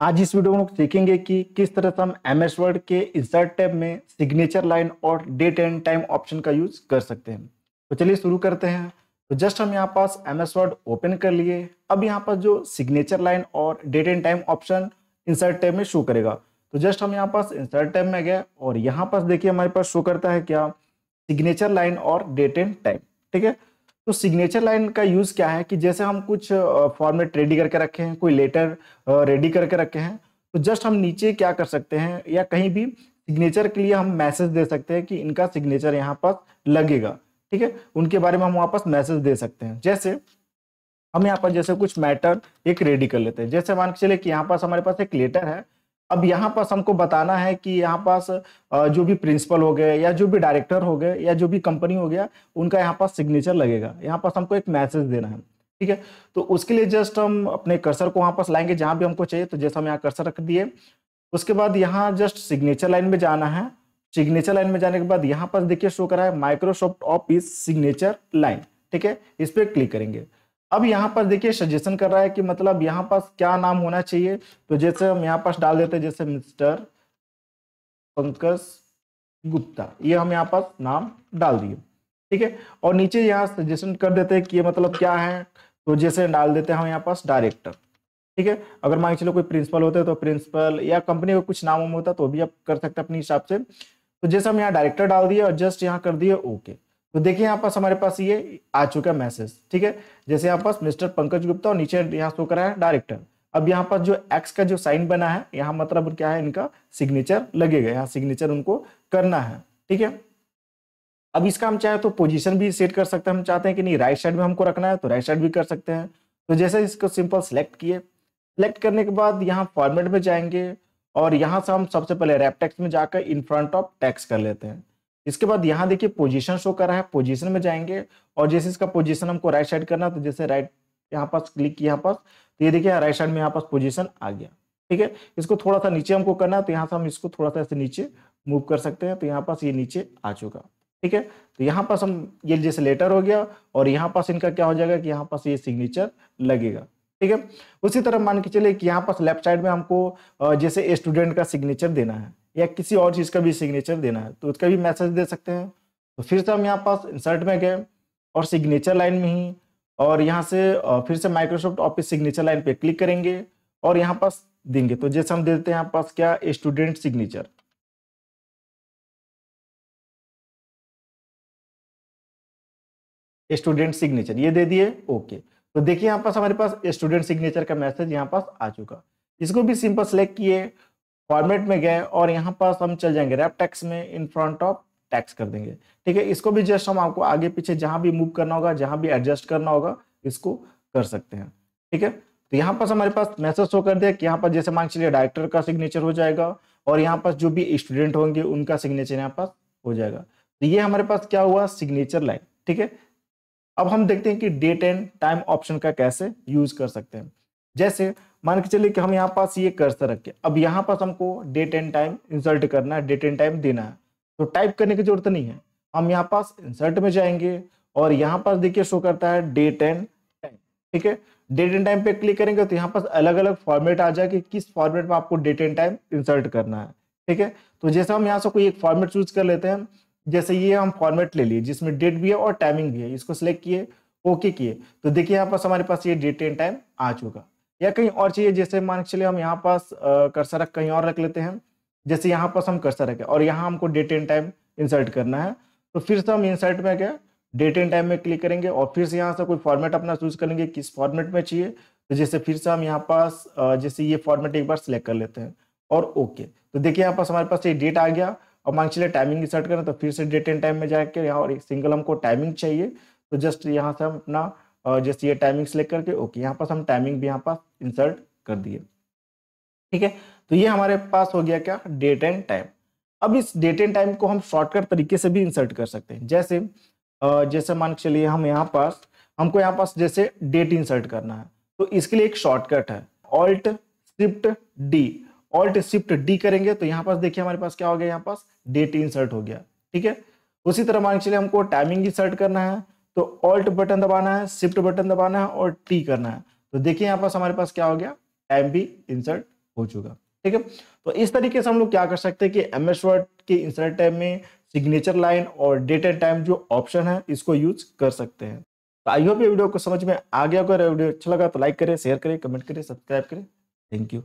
आज इस वीडियो में हम सीखेंगे कि किस तरह से हम एम एस वर्ड के इंसर्ट टैब में सिग्नेचर लाइन और डेट एंड टाइम ऑप्शन का यूज़ कर सकते हैं। तो चलिए शुरू करते हैं। तो जस्ट हम यहाँ पास एम एस वर्ड ओपन कर लिए। अब यहाँ पर जो सिग्नेचर लाइन और date and time option insert tab में शो करेगा। तो जस्ट हम यहाँ पास इंसर्ट टैब में गए और यहाँ पास देखिए हमारे पास शो करता है क्या? सिग्नेचर लाइन और डेट एंड टाइम ठीक है? तो सिग्नेचर लाइन का यूज़ क्या है? कि जैसे हम कुछ फॉर्मेट रेडी करके रखे हैं, कोई लेटर रेडी करके रखे हैं तो जस्ट हम नीचे क्या कर सकते हैं? या कहीं भी सिग्नेचर के लिए हम मैसेज दे सकते हैं कि इनका सिग्नेचर यहाँ पर लगेगा, ठीक है? उनके बारे में हम वहाँ पर मैसेज दे सकते हैं। जैसे हम यहाँ पर जैसे कुछ मैटर एक रेडी कर लेते हैं। जैसे मान के चले कि यहाँ पास हमारे पास एक लेटर है अब यहाँ पास हमको बताना है कि यहाँ पास जो भी प्रिंसिपल हो गए या जो भी डायरेक्टर हो गए या जो भी कंपनी हो गया, उनका यहाँ पास सिग्नेचर लगेगा। यहाँ पास हमको एक मैसेज देना है, ठीक है? तो उसके लिए जस्ट हम अपने कर्सर को वहाँ पास लाएँगे, जहाँ भी हमको चाहिए तो जैसा हम यहाँ कर्सर रख दिए। उसके बाद यहाँ जस्ट सिग्नेचर लाइन में जाना है। सिग्नेचर लाइन में जाने के बाद यहाँ पास देखिए शो करा है माइक्रोसॉफ्ट ऑफ़िस सिग्नेचर लाइन ठीक है? इस पर क्लिक करेंगे। अब यहाँ पर देखिए सजेशन कर रहा है कि मतलब यहाँ पास क्या नाम होना चाहिए? तो जैसे हम यहाँ पास डाल देते हैं, जैसे मिस्टर पंकज गुप्ता। ये हम यहाँ पास नाम डाल दिए। ठीक है? और नीचे यहाँ सजेशन कर देते हैं कि ये मतलब क्या है? तो जैसे डाल देते हैं हम यहाँ पास डायरेक्टर ठीक है? अगर मान चलो कोई प्रिंसिपल होते तो प्रिंसिपल या कंपनी का कुछ नाम होता तो भी आप कर सकते हैं अपने हिसाब से। तो जैसे हम यहाँ डायरेक्टर डाल दिए और जस्ट यहाँ कर दिए ओके तो देखिए यहाँ पास हमारे पास ये आ चुका मैसेज, ठीक है? जैसे यहाँ पास मिस्टर पंकज गुप्ता और नीचे यहाँ शो करा है डायरेक्टर। अब यहाँ पास जो एक्स का जो साइन बना है, यहाँ मतलब क्या है इनका सिग्नेचर लगेगा, यहाँ सिग्नेचर उनको करना है, ठीक है? अब इसका हम चाहे तो पोजीशन भी सेट कर सकते हैं, हम चाहते हैं कि नहीं राइट साइड में हमको रखना है तो राइट साइड भी कर सकते हैं। तो जैसे इसको सिंपल सेलेक्ट किए सेलेक्ट करने के बाद यहाँ फॉर्मेट में जाएँगे और यहाँ से हम सबसे पहले रेपटेक्स में जाकर इन फ्रंट ऑफ़ टैक्स कर लेते हैं। इसके बाद यहाँ देखिए पोजीशन शो कर रहा है पोजीशन में जाएँगे और जैसे इसका पोजीशन हमको राइट साइड करना तो जैसे राइट यहाँ पास क्लिक किया यहाँ पास तो ये देखिए राइट साइड में यहाँ पास पोजीशन आ गया। ठीक है? इसको थोड़ा सा नीचे हमको करना है तो यहाँ से हम इसको थोड़ा सा ऐसे नीचे मूव कर सकते हैं तो यहाँ पास ये नीचे आ चुका। ठीक है? तो यहाँ पास हम, ये जैसे लेटर हो गया और यहाँ पास इनका क्या हो जाएगा कि यहाँ पास ये सिग्नेचर लगेगा। ठीक है? उसी तरह मान के चले कि यहाँ पास लेफ़्ट साइड में हमको जैसे स्टूडेंट का सिग्नेचर देना है। या किसी और चीज़ का भी सिग्नेचर देना है तो उसका भी मैसेज दे सकते हैं। तो फिर से हम यहाँ पास इंसर्ट में गए और सिग्नेचर लाइन में ही और यहाँ से फिर से माइक्रोसॉफ्ट ऑफ़िस सिग्नेचर लाइन पे क्लिक करेंगे और यहाँ पास देंगे। तो जैसे हम देते हैं यहाँ पास क्या? स्टूडेंट सिग्नेचर स्टूडेंट सिग्नेचर ये दे दिए, ओके। तो देखिए यहाँ पास हमारे पास स्टूडेंट सिग्नेचर का मैसेज यहाँ पास आ चुका। इसको भी सिंपल सेलेक्ट किए फॉर्मेट में गए और यहाँ पास हम चल जाएँगे रैप टैक्स में इन फ्रंट ऑफ़ टैक्स कर देंगे। ठीक है, इसको भी जस्ट हम आपको आगे पीछे जहाँ भी मूव करना होगा, जहाँ भी एडजस्ट करना होगा, इसको कर सकते हैं। ठीक है तो यहाँ पास हमारे पास मैसेज शो कर दिया कि यहाँ पर जैसे मान चलिए डायरेक्टर का सिग्नेचर हो जाएगा और यहाँ पास जो भी स्टूडेंट होंगे उनका सिग्नेचर यहाँ पास हो जाएगा। तो ये हमारे पास क्या हुआ? Signature line. ठीक है, अब हम देखते हैं कि डेट एंड टाइम ऑप्शन का कैसे यूज़ कर सकते हैं। जैसे मान के चलिए कि हम यहाँ पास ये कर्सर रखे अब यहाँ पास हमको डेट एंड टाइम इंसर्ट करना है डेट एंड टाइम देना है। तो टाइप करने की ज़रूरत नहीं है। हम यहाँ पास इंसर्ट में जाएँगे और यहाँ पास देखिए शो करता है डेट एंड टाइम ठीक है? डेट एंड टाइम पे क्लिक करेंगे तो यहाँ पास अलग अलग फॉर्मेट आ जाए कि किस फॉर्मेट में आपको डेट एंड टाइम इंसर्ट करना है, ठीक है? तो जैसे हम यहाँ से कोई एक फॉर्मेट चूज़ कर लेते हैं, जैसे ये हम फॉर्मेट ले लिए, जिसमें डेट भी है और टाइमिंग भी है, इसको सिलेक्ट किए ओके किए। तो देखिए यहाँ पास हमारे पास ये डेट एंड टाइम आ चुका। या कहीं और चाहिए, जैसे मान के चलिए हम यहाँ पास कर्सर रख, कहीं और रख लेते हैं। जैसे यहाँ पास हम कर्सर रखें, और यहाँ हमको डेट एंड टाइम इंसर्ट करना है। तो फिर से हम इंसर्ट में गए डेट एंड टाइम में क्लिक करेंगे, और फिर से यहाँ से कोई फॉर्मेट अपना चूज़ करेंगे, किस फॉर्मेट में चाहिए। तो जैसे फिर से हम यहाँ पास जैसे ये फॉर्मेट एक बार सिलेक्ट कर लेते हैं, और ओके तो देखिए यहाँ पास हमारे पास ये डेट आ गया, और मान चलिए टाइमिंग इंसर्ट करें तो फिर से डेट एंड टाइम में जाकर यहाँ और एक सिंगल हमको टाइमिंग चाहिए। तो जस्ट यहाँ से हम अपना जैसे ये टाइमिंग सेलेक्ट करके ओके यहाँ पास हम टाइमिंग भी यहाँ पास इंसर्ट कर दिए। ठीक है? तो ये हमारे पास हो गया क्या? डेट एंड टाइम अब इस डेट एंड टाइम को हम शॉर्टकट तरीके से भी इंसर्ट कर सकते हैं। जैसे जैसे मान के चलिए हम यहाँ पास, हमको यहाँ पास जैसे डेट इंसर्ट करना है। तो इसके लिए एक शॉर्टकट है। Alt shift D alt shift D करेंगे तो यहाँ पास देखिए हमारे पास क्या हो गया? यहाँ पास डेट इंसर्ट हो गया। ठीक है? उसी तरह मान के चलिए हमको टाइमिंग इंसर्ट करना है। तो ऑल्ट बटन दबाना है शिफ्ट बटन दबाना है और टी करना है। तो देखिए यहाँ पास हमारे पास क्या हो गया? टाइम भी इंसर्ट हो चुका। ठीक है? तो इस तरीके से हम लोग क्या कर सकते हैं कि एम एस वर्ड के इंसर्ट टैब में सिग्नेचर लाइन और डेट एंड टाइम जो ऑप्शन है, इसको यूज़ कर सकते हैं। तो आई होप ये वीडियो को समझ में आ गया अगर वीडियो अच्छा लगा तो लाइक करें शेयर करें कमेंट करें सब्सक्राइब करें। Thank you